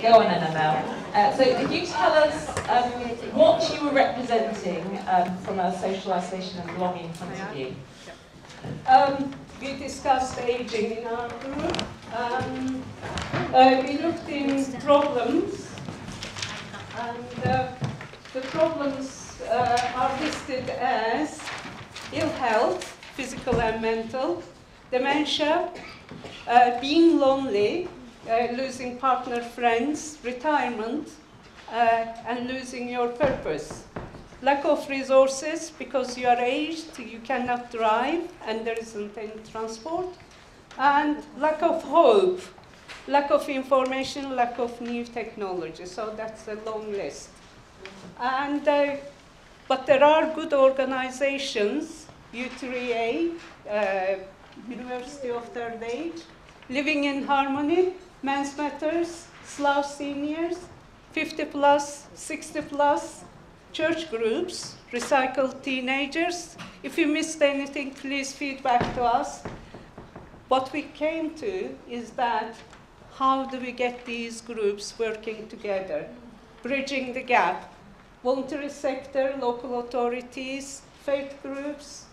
Go on, Annabelle. Uh, so, could you tell us um, what you were representing um, from a social isolation and belonging point of view? Um, we discussed aging in our group. Um, uh, we looked in problems, and uh, the problems uh, are listed as ill health, physical and mental, dementia, uh, being lonely, uh, losing partner, friends, retirement, uh, and losing your purpose. Lack of resources because you are aged, you cannot drive, and there isn't any transport. And lack of hope, lack of information, lack of new technology. So that's a long list. And, uh, but there are good organizations, U3A, uh, University of Third Age, Living in Harmony, Men's Matters, Slough Seniors, 50 plus, 60 plus, church groups, recycled teenagers. If you missed anything, please feedback to us. What we came to is that how do we get these groups working together, bridging the gap? Voluntary sector, local authorities, faith groups,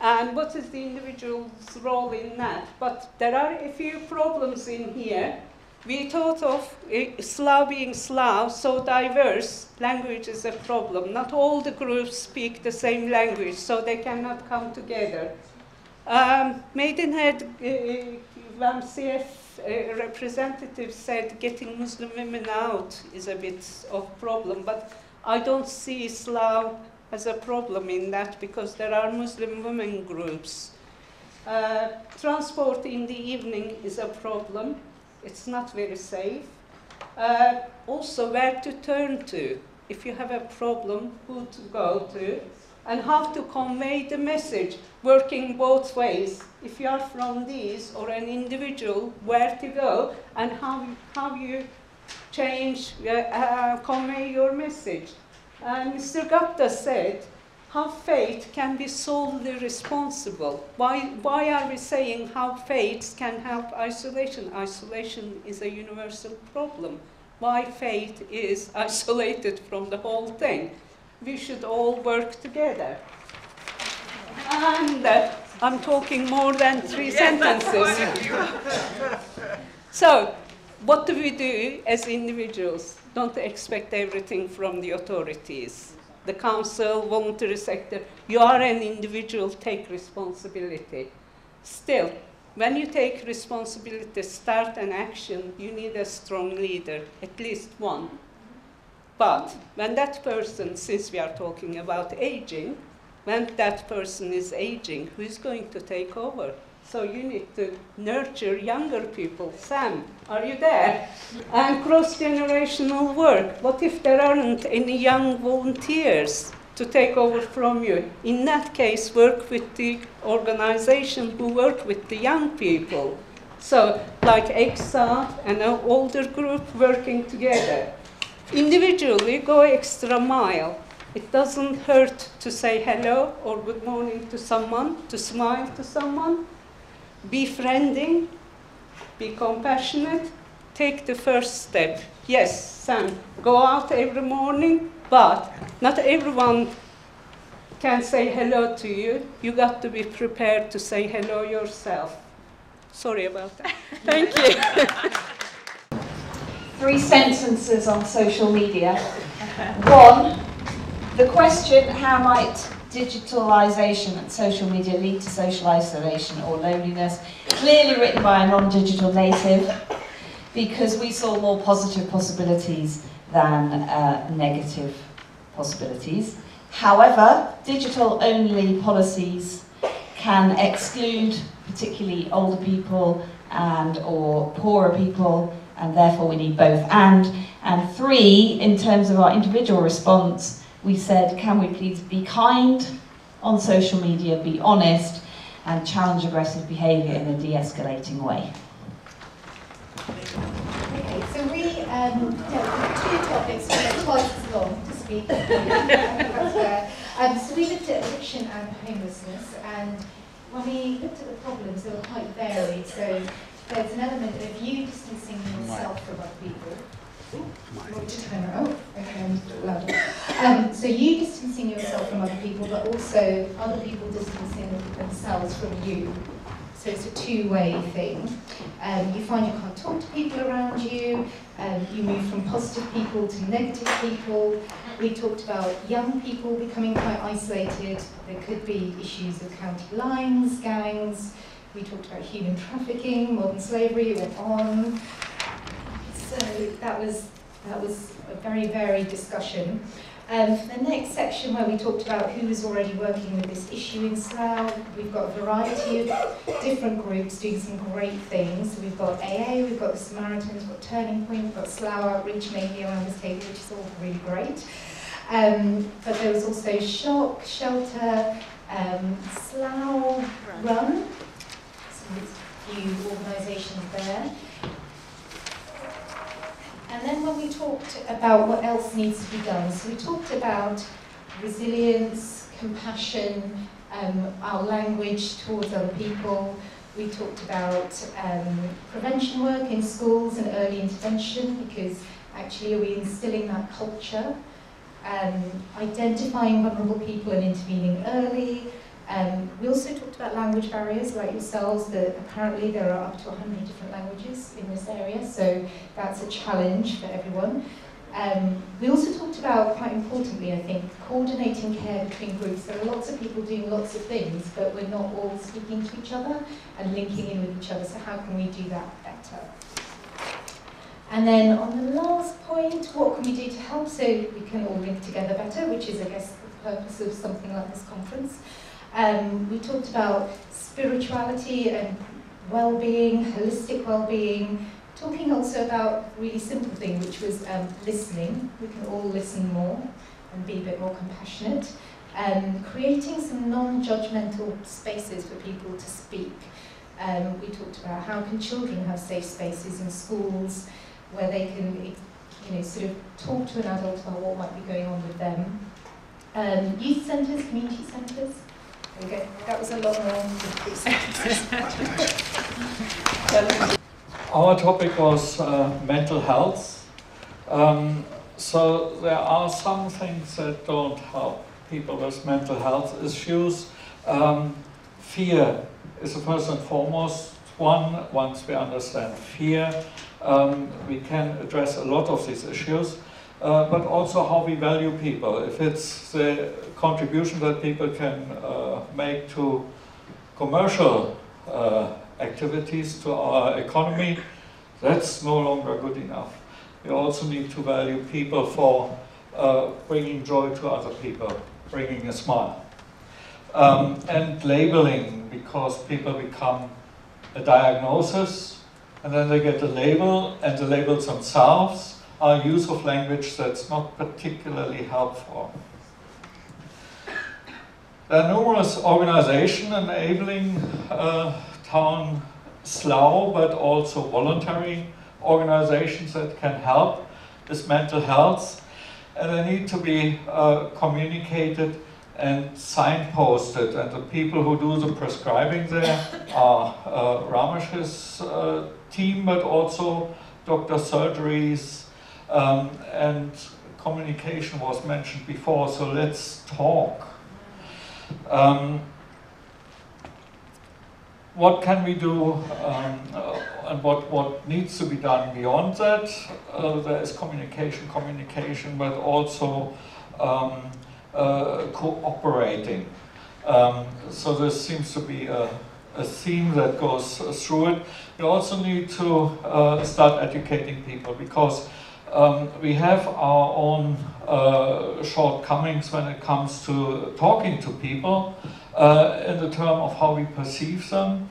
and what is the individual's role in that? But there are a few problems in here. We thought of uh, Slough being Slough, so diverse, language is a problem. Not all the groups speak the same language, so they cannot come together. Um, Maidenhead, uh, uh, representative said getting Muslim women out is a bit of a problem, but I don't see Slough has a problem in that because there are Muslim women groups. Uh, transport in the evening is a problem. It's not very safe. Uh, also, where to turn to. If you have a problem, who to go to, and how to convey the message, working both ways. If you are from these or an individual, where to go, and how, how you change, uh, uh, convey your message. And Mr. Gupta said, how faith can be solely responsible. Why, why are we saying how faith can help isolation? Isolation is a universal problem. Why faith is isolated from the whole thing? We should all work together. And uh, I'm talking more than three sentences. so, what do we do as individuals? Don't expect everything from the authorities. The council, voluntary sector, you are an individual, take responsibility. Still, when you take responsibility, start an action, you need a strong leader, at least one. But when that person, since we are talking about aging, when that person is aging, who is going to take over? So you need to nurture younger people. Sam, are you there? And cross-generational work. What if there aren't any young volunteers to take over from you? In that case, work with the organization who work with the young people. So, like EXA and an older group working together. Individually, go extra mile. It doesn't hurt to say hello or good morning to someone, to smile to someone befriending, be compassionate, take the first step. Yes, Sam, go out every morning, but not everyone can say hello to you. You got to be prepared to say hello yourself. Sorry about that. Thank you. Three sentences on social media. One, the question, how might digitalisation and social media lead to social isolation or loneliness, clearly written by a non-digital native, because we saw more positive possibilities than uh, negative possibilities. However, digital-only policies can exclude particularly older people and or poorer people, and therefore we need both and. And three, in terms of our individual response, we said, can we please be kind on social media, be honest, and challenge aggressive behaviour in a de-escalating way. Okay, so we um, dealt with two topics that are twice as long to speak. um, so we looked at addiction and homelessness, and when we looked at the problems, they were quite varied. So there's an element of you distancing yourself from other people. Oh, okay, I'm just louder. Um, so you distancing yourself from other people, but also other people distancing themselves from you. So it's a two-way thing. Um, you find you can't talk to people around you. Um, you move from positive people to negative people. We talked about young people becoming quite isolated. There could be issues of county lines, gangs. We talked about human trafficking, modern slavery, it went on. So that was, that was a very varied discussion. Um, the next section where we talked about who is already working with this issue in Slough, we've got a variety of different groups doing some great things. We've got AA, we've got the Samaritans, we've got Turning Point, we've got Slough Outreach mainly around this table, which is all really great. Um, but there was also Shoc, Shelter, um, Slough Run, so there's a few organisations there. And then when we talked about what else needs to be done, so we talked about resilience, compassion, um, our language towards other people. We talked about um, prevention work in schools and early intervention because actually are we instilling that culture? Um, identifying vulnerable people and intervening early, um, we also talked about language barriers, like yourselves, that apparently there are up to 100 different languages in this area, so that's a challenge for everyone. Um, we also talked about, quite importantly, I think, coordinating care between groups. There are lots of people doing lots of things, but we're not all speaking to each other and linking in with each other, so how can we do that better? And then on the last point, what can we do to help so we can all link together better, which is, I guess, the purpose of something like this conference. Um, we talked about spirituality and well-being, holistic well-being, talking also about really simple thing, which was um, listening. We can all listen more and be a bit more compassionate. Um, creating some non-judgmental spaces for people to speak. Um, we talked about how can children have safe spaces in schools where they can you know, sort of talk to an adult about what might be going on with them. Um, youth centres, community centres, Okay, that was a long one. Our topic was uh, mental health. Um, so there are some things that don't help people with mental health issues. Um, fear is the first and foremost one. Once we understand fear, um, we can address a lot of these issues. Uh, but also how we value people. If it's the contribution that people can uh, make to commercial uh, activities, to our economy, that's no longer good enough. We also need to value people for uh, bringing joy to other people, bringing a smile. Um, and labeling, because people become a diagnosis, and then they get a label, and the labels themselves are use of language that's not particularly helpful. There are numerous organizations enabling uh, town Slough, but also voluntary organizations that can help with mental health. And they need to be uh, communicated and signposted. And the people who do the prescribing there are uh, Ramesh's uh, team, but also doctor surgeries, um, and communication was mentioned before, so let's talk. Um, what can we do um, uh, and what, what needs to be done beyond that? Uh, there is communication, communication, but also um, uh, cooperating. Um, so this seems to be a, a, theme that goes through it. You also need to uh, start educating people because um, we have our own uh, shortcomings when it comes to talking to people uh, in the term of how we perceive them.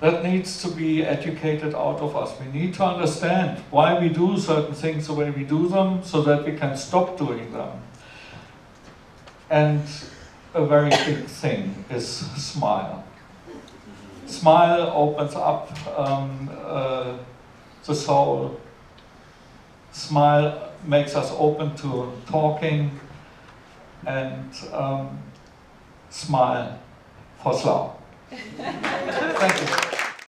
That needs to be educated out of us. We need to understand why we do certain things the way we do them so that we can stop doing them. And a very big thing is smile. Smile opens up um, uh, the soul Smile makes us open to talking and um, smile for Slough. Thank you.